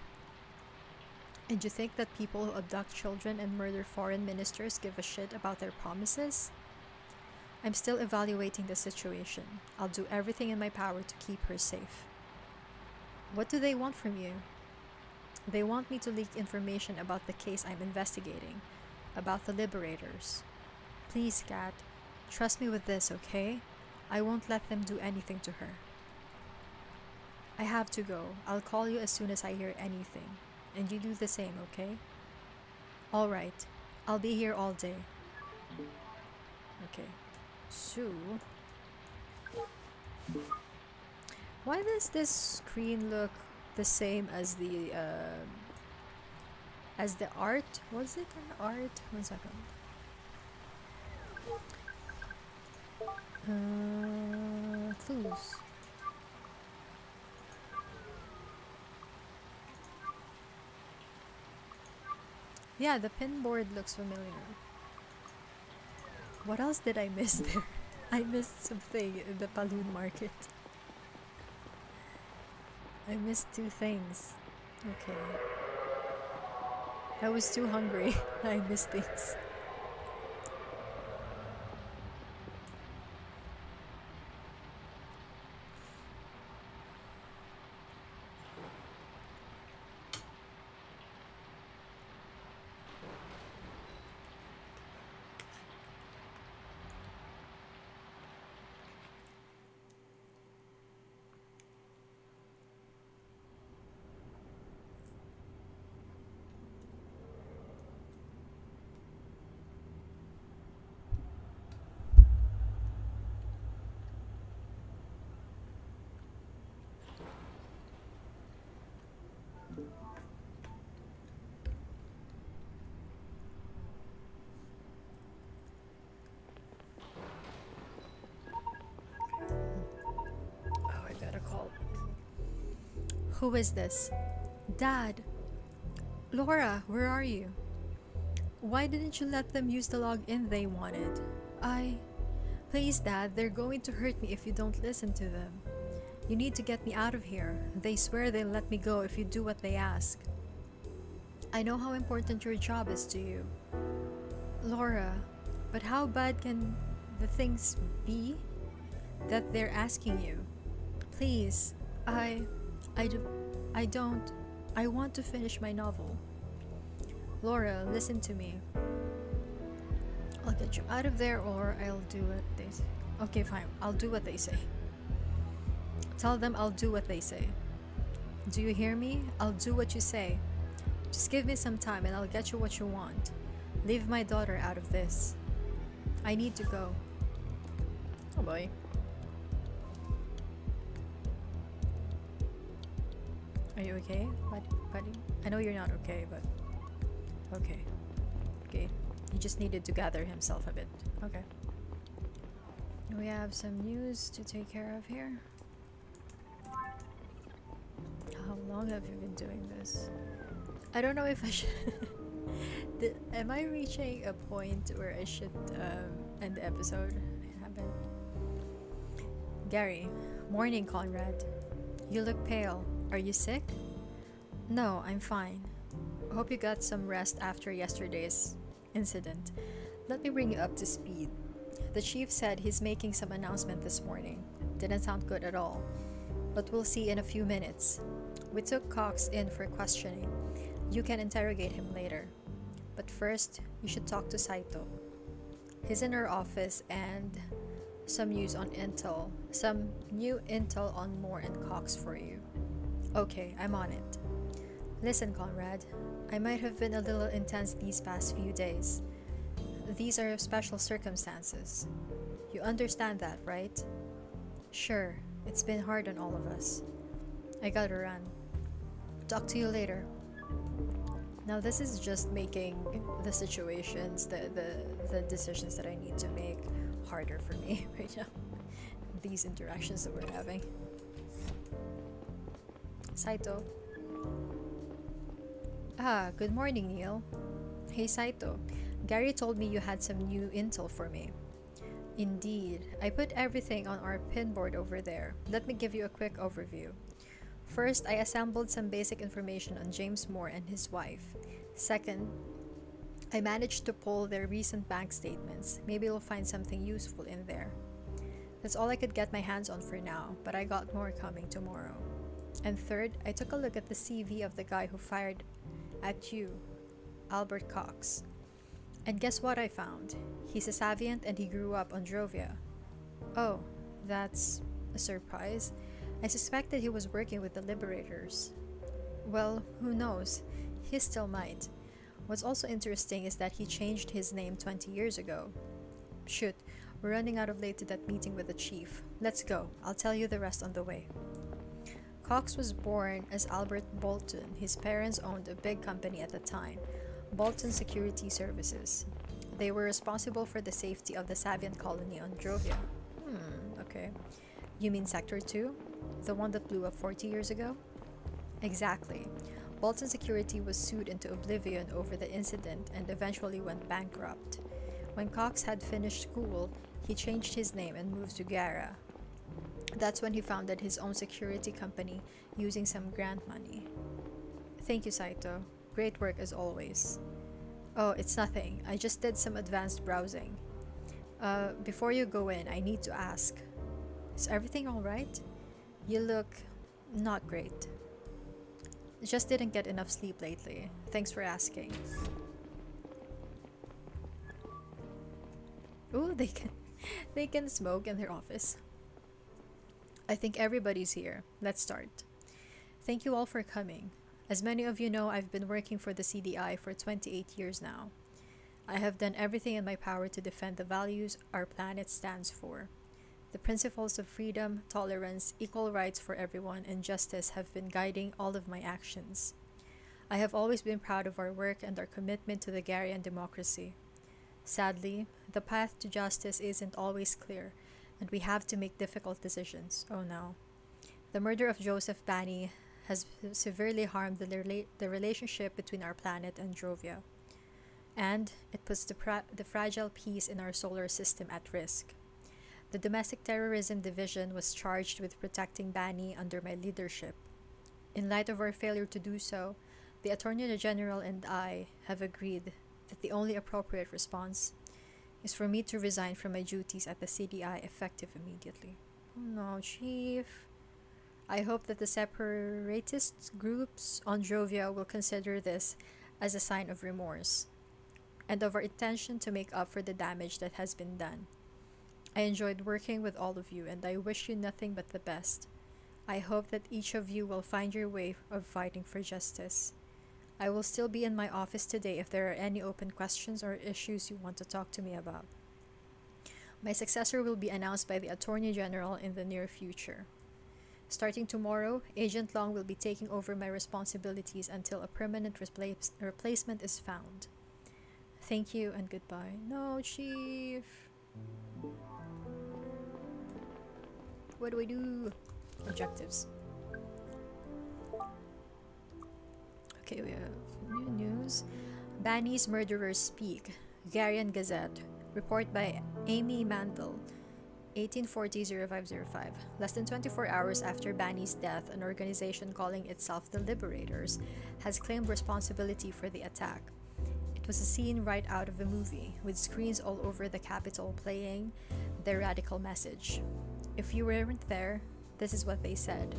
And you think that people who abduct children and murder foreign ministers give a shit about their promises? I'm still evaluating the situation. I'll do everything in my power to keep her safe. What do they want from you? They want me to leak information about the case I'm investigating, about the liberators. Please, Kat, trust me with this, okay? I won't let them do anything to her. I have to go. I'll call you as soon as I hear anything. And you do the same, okay? Alright. I'll be here all day. Okay. So... Why does this screen look the same as the uh, as the art? Was it an art? One second. Uh, clues. Yeah, the pinboard looks familiar. What else did I miss there? I missed something in the Paloon market. I missed two things. Okay. I was too hungry. I missed things. Who is this? Dad! Laura, where are you? Why didn't you let them use the login they wanted? I. Please, Dad, they're going to hurt me if you don't listen to them. You need to get me out of here. They swear they'll let me go if you do what they ask. I know how important your job is to you. Laura, but how bad can the things be that they're asking you? Please, I. I, do, I don't. I want to finish my novel. Laura, listen to me. I'll get you out of there or I'll do what they say. Okay, fine. I'll do what they say. Tell them I'll do what they say. Do you hear me? I'll do what you say. Just give me some time and I'll get you what you want. Leave my daughter out of this. I need to go. Oh boy. You okay, buddy? I know you're not okay, but okay. Okay. He just needed to gather himself a bit. Okay. We have some news to take care of here. How long have you been doing this? I don't know if I should. the, am I reaching a point where I should um, end the episode? I haven't. Gary, morning, Conrad. You look pale. Are you sick? No, I'm fine. Hope you got some rest after yesterday's incident. Let me bring you up to speed. The chief said he's making some announcement this morning. Didn't sound good at all. But we'll see in a few minutes. We took Cox in for questioning. You can interrogate him later. But first, you should talk to Saito. He's in our office and some news on Intel. Some new intel on Moore and Cox for you. Okay, I'm on it. Listen, Conrad, I might have been a little intense these past few days. These are special circumstances. You understand that, right? Sure, it's been hard on all of us. I gotta run. Talk to you later. Now this is just making the situations, the, the, the decisions that I need to make harder for me right now. These interactions that we're having. Saito. Ah, good morning, Neil. Hey, Saito. Gary told me you had some new intel for me. Indeed. I put everything on our pinboard over there. Let me give you a quick overview. First, I assembled some basic information on James Moore and his wife. Second, I managed to pull their recent bank statements. Maybe we'll find something useful in there. That's all I could get my hands on for now, but I got more coming tomorrow. And third, I took a look at the CV of the guy who fired at you, Albert Cox. And guess what I found? He's a Saviant and he grew up on Drovia. Oh, that's a surprise. I suspected he was working with the Liberators. Well, who knows? He still might. What's also interesting is that he changed his name 20 years ago. Shoot, we're running out of late to that meeting with the chief. Let's go. I'll tell you the rest on the way. Cox was born as Albert Bolton. His parents owned a big company at the time, Bolton Security Services. They were responsible for the safety of the Savian colony on Drovia. Hmm, okay. You mean Sector 2? The one that blew up 40 years ago? Exactly. Bolton Security was sued into oblivion over the incident and eventually went bankrupt. When Cox had finished school, he changed his name and moved to Gyara, that's when he founded his own security company using some grant money. Thank you, Saito. Great work as always. Oh, it's nothing. I just did some advanced browsing. Uh, before you go in, I need to ask. Is everything alright? You look not great. Just didn't get enough sleep lately. Thanks for asking. Ooh, they can they can smoke in their office. I think everybody's here. Let's start. Thank you all for coming. As many of you know, I've been working for the CDI for 28 years now. I have done everything in my power to defend the values our planet stands for. The principles of freedom, tolerance, equal rights for everyone, and justice have been guiding all of my actions. I have always been proud of our work and our commitment to the Garian democracy. Sadly, the path to justice isn't always clear, and we have to make difficult decisions. Oh no. The murder of Joseph Bani has severely harmed the, rela- the relationship between our planet and Drovia. And it puts the, pra- the fragile peace in our solar system at risk. The Domestic Terrorism Division was charged with protecting Bani under my leadership. In light of our failure to do so, the Attorney General and I have agreed that the only appropriate response is for me to resign from my duties at the CDI effective immediately. Oh no, Chief. I hope that the separatist groups on Drovia will consider this as a sign of remorse and of our intention to make up for the damage that has been done. I enjoyed working with all of you and I wish you nothing but the best. I hope that each of you will find your way of fighting for justice. I will still be in my office today if there are any open questions or issues you want to talk to me about. My successor will be announced by the Attorney General in the near future. Starting tomorrow, Agent Long will be taking over my responsibilities until a permanent replace- replacement is found. Thank you and goodbye. No, Chief. What do I do? Objectives. Okay, we have new news. Bani's murderers speak. Garian Gazette. Report by Amy Mantle. 1840-0505. Less than 24 hours after Bani's death, an organization calling itself the Liberators has claimed responsibility for the attack. It was a scene right out of a movie, with screens all over the capital playing their radical message. If you weren't there, this is what they said.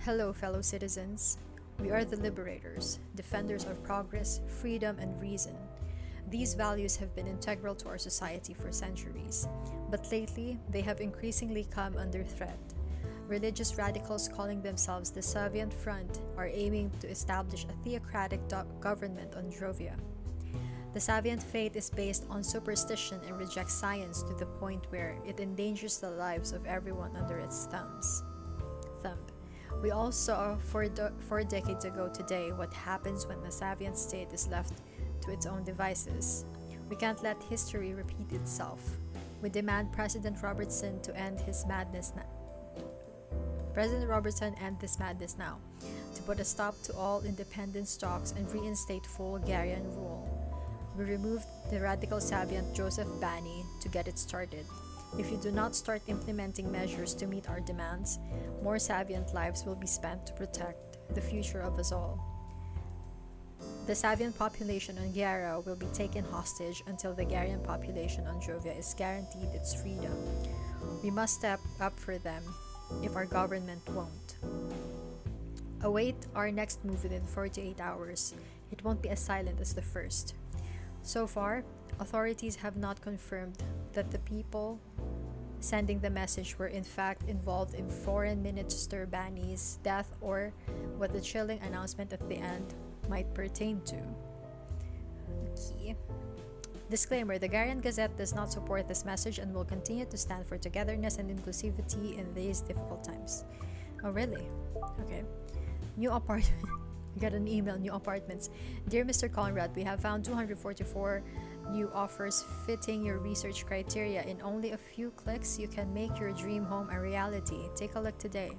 Hello, fellow citizens. We are the liberators, defenders of progress, freedom, and reason. These values have been integral to our society for centuries, but lately they have increasingly come under threat. Religious radicals calling themselves the Saviant Front are aiming to establish a theocratic do- government on Drovia. The Saviant faith is based on superstition and rejects science to the point where it endangers the lives of everyone under its thumbs. We all saw four, do- four decades ago today what happens when the Savian state is left to its own devices. We can't let history repeat itself. We demand President Robertson to end his madness now. President Robertson end this madness now, to put a stop to all independent talks and reinstate full Garian rule. We removed the radical Savian Joseph Bani to get it started. If you do not start implementing measures to meet our demands, more Saviant lives will be spent to protect the future of us all. The Savian population on Gyara will be taken hostage until the Garian population on Drovia is guaranteed its freedom. We must step up for them if our government won't. Await our next move within 48 hours. It won't be as silent as the first. So far, authorities have not confirmed that the people sending the message were in fact involved in foreign minister Bani's death or what the chilling announcement at the end might pertain to. Okay. Disclaimer The Garian Gazette does not support this message and will continue to stand for togetherness and inclusivity in these difficult times. Oh, really? Okay. New apartment. we got an email, new apartments. Dear Mr. Conrad, we have found 244 new offers fitting your research criteria. In only a few clicks, you can make your dream home a reality. Take a look today.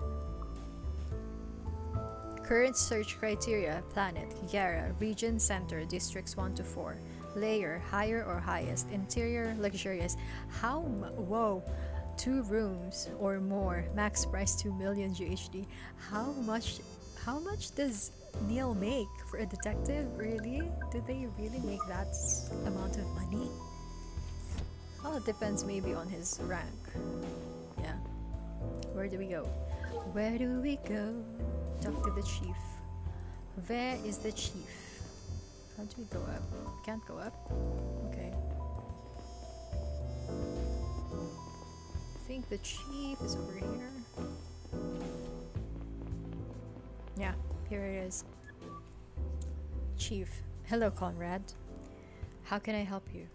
Current search criteria Planet, Gyara, Region Center, Districts 1 to 4. Layer, higher or highest. Interior, luxurious. How, whoa, two rooms or more. Max price 2 million GHD. How much, how much does Neil make for a detective? Really? Do they really make that amount of money? Well, it depends maybe on his rank. Yeah. Where do we go? Where do we go? Talk to the chief. Where is the chief? How do we go up? Can't go up? Okay. I think the chief is over here. Here it is. Chief. Hello, Conrad. How can I help you?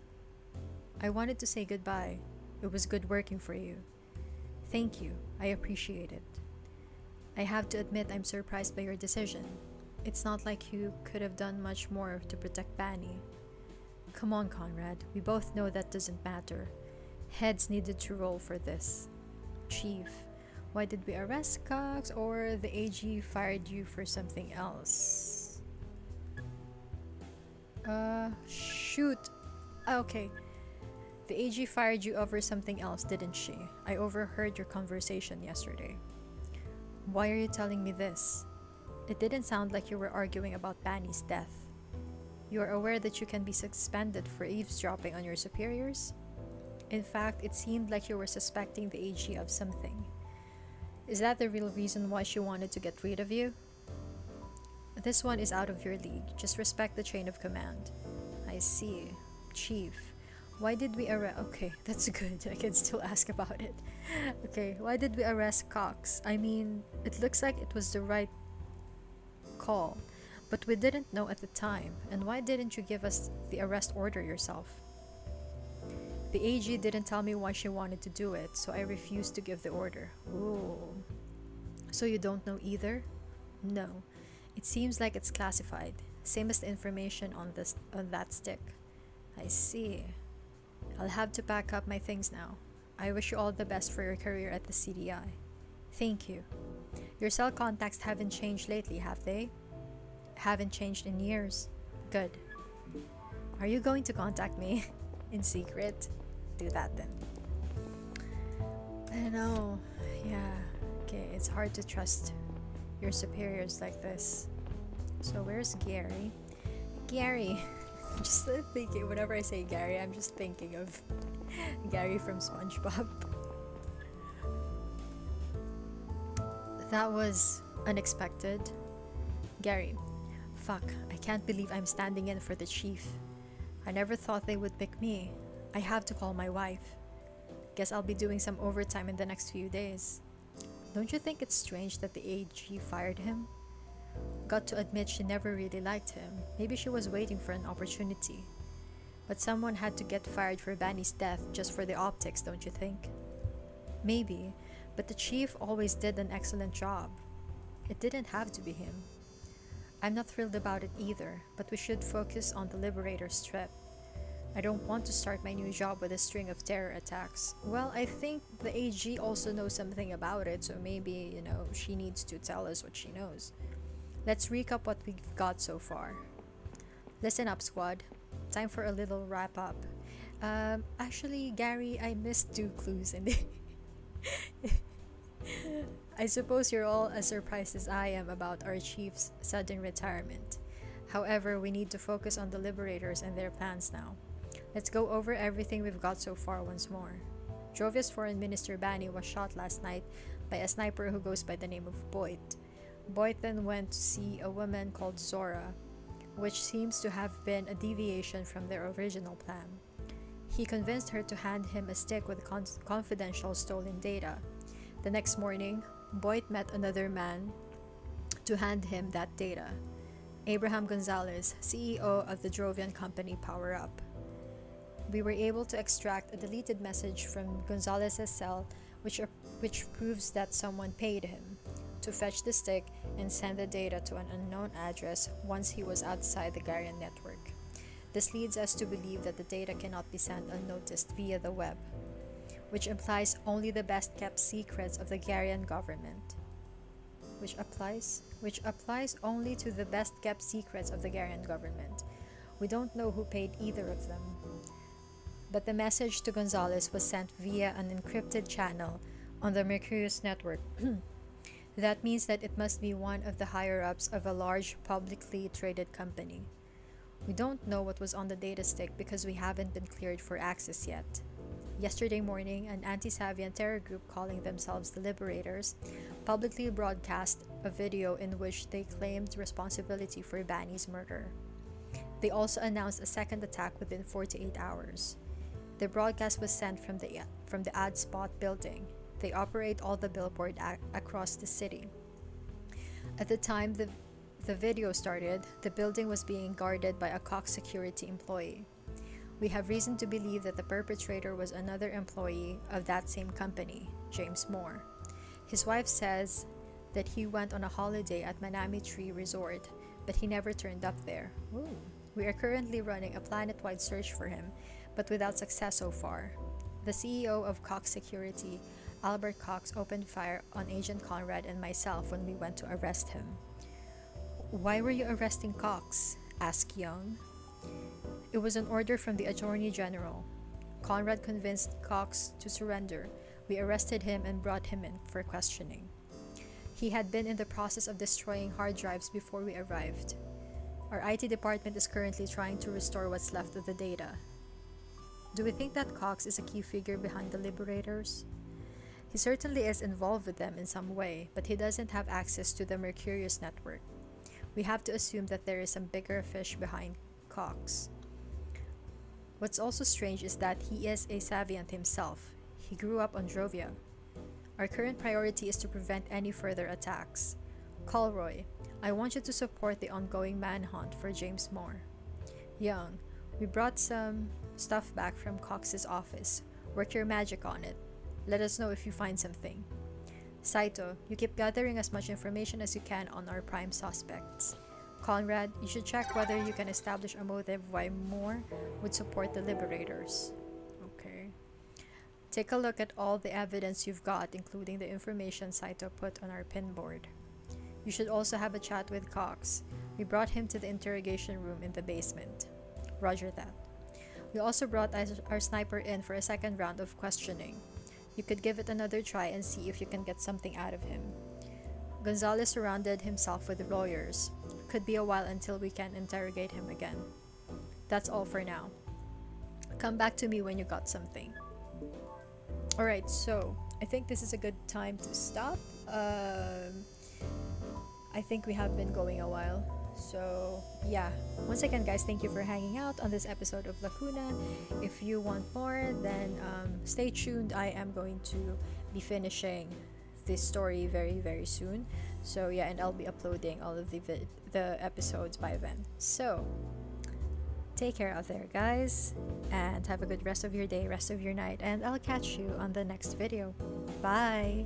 I wanted to say goodbye. It was good working for you. Thank you. I appreciate it. I have to admit I'm surprised by your decision. It's not like you could have done much more to protect Bani. Come on, Conrad. We both know that doesn't matter. Heads needed to roll for this. Chief, Why did we arrest Cox or the AG fired you for something else? Uh, shoot. Okay. The AG fired you over something else, didn't she? I overheard your conversation yesterday. Why are you telling me this? It didn't sound like you were arguing about Bani's death. You are aware that you can be suspended for eavesdropping on your superiors? In fact, it seemed like you were suspecting the AG of something. Is that the real reason why she wanted to get rid of you? This one is out of your league. Just respect the chain of command. I see. Chief. Why did we arrest? Okay, that's good. I can still ask about it. okay, why did we arrest Cox? I mean, it looks like it was the right call, but we didn't know at the time. And why didn't you give us the arrest order yourself? The AG didn't tell me why she wanted to do it, so I refused to give the order. Ooh. So you don't know either? No. It seems like it's classified, same as the information on this on that stick. I see. I'll have to pack up my things now. I wish you all the best for your career at the CDI. Thank you. Your cell contacts haven't changed lately, have they? Haven't changed in years. Good. Are you going to contact me in secret? Do that then. I know. Yeah. Okay, it's hard to trust your superiors like this. So where's Gary? Gary. Just thinking whenever I say Gary, I'm just thinking of Gary from SpongeBob. That was unexpected. Gary, fuck, I can't believe I'm standing in for the chief. I never thought they would pick me. I have to call my wife. Guess I'll be doing some overtime in the next few days. Don't you think it's strange that the AG fired him? Got to admit she never really liked him. Maybe she was waiting for an opportunity. But someone had to get fired for Bani's death just for the optics, don't you think? Maybe, but the chief always did an excellent job. It didn't have to be him. I'm not thrilled about it either, but we should focus on the Liberator's trip. I don't want to start my new job with a string of terror attacks. Well, I think the AG also knows something about it, so maybe, you know, she needs to tell us what she knows. Let's recap what we've got so far. Listen up, squad. Time for a little wrap up. Um, actually, Gary, I missed two clues in the. I suppose you're all as surprised as I am about our chief's sudden retirement. However, we need to focus on the liberators and their plans now. Let's go over everything we've got so far once more. Drovia's foreign minister Bani was shot last night by a sniper who goes by the name of Boyd. Boyd then went to see a woman called Zora, which seems to have been a deviation from their original plan. He convinced her to hand him a stick with con- confidential stolen data. The next morning, Boyd met another man to hand him that data. Abraham Gonzalez, CEO of the Drovian company Power Up. We were able to extract a deleted message from Gonzalez's cell, which, which proves that someone paid him to fetch the stick and send the data to an unknown address once he was outside the Garian network. This leads us to believe that the data cannot be sent unnoticed via the web, which implies only the best kept secrets of the Garian government. Which applies which applies only to the best kept secrets of the Garian government. We don't know who paid either of them, but the message to Gonzalez was sent via an encrypted channel on the Mercurius network. that means that it must be one of the higher ups of a large publicly traded company. We don't know what was on the data stick because we haven't been cleared for access yet. Yesterday morning, an anti Savian terror group calling themselves the Liberators publicly broadcast a video in which they claimed responsibility for Bani's murder. They also announced a second attack within 48 hours. The broadcast was sent from the from the Ad Spot building. They operate all the billboard across the city. At the time the the video started, the building was being guarded by a Cox security employee. We have reason to believe that the perpetrator was another employee of that same company, James Moore. His wife says that he went on a holiday at Manami Tree Resort, but he never turned up there. Ooh. We are currently running a planet wide search for him but without success so far. The CEO of Cox Security, Albert Cox opened fire on Agent Conrad and myself when we went to arrest him. Why were you arresting Cox? asked Young. It was an order from the Attorney General. Conrad convinced Cox to surrender. We arrested him and brought him in for questioning. He had been in the process of destroying hard drives before we arrived. Our IT department is currently trying to restore what's left of the data. Do we think that Cox is a key figure behind the Liberators? He certainly is involved with them in some way, but he doesn't have access to the Mercurius network. We have to assume that there is some bigger fish behind Cox. What's also strange is that he is a Saviant himself. He grew up on Drovia. Our current priority is to prevent any further attacks. Colroy, I want you to support the ongoing manhunt for James Moore. Young, we brought some stuff back from Cox's office. Work your magic on it. Let us know if you find something. Saito, you keep gathering as much information as you can on our prime suspects. Conrad, you should check whether you can establish a motive why Moore would support the Liberators. Okay. Take a look at all the evidence you've got, including the information Saito put on our pinboard. You should also have a chat with Cox. We brought him to the interrogation room in the basement. Roger that. We also brought our sniper in for a second round of questioning. You could give it another try and see if you can get something out of him. Gonzalez surrounded himself with lawyers. Could be a while until we can interrogate him again. That's all for now. Come back to me when you got something. Alright, so I think this is a good time to stop. Um, I think we have been going a while. So, yeah. Once again, guys, thank you for hanging out on this episode of Lacuna. If you want more, then um, stay tuned. I am going to be finishing this story very, very soon. So, yeah, and I'll be uploading all of the, the episodes by then. So, take care out there, guys, and have a good rest of your day, rest of your night, and I'll catch you on the next video. Bye!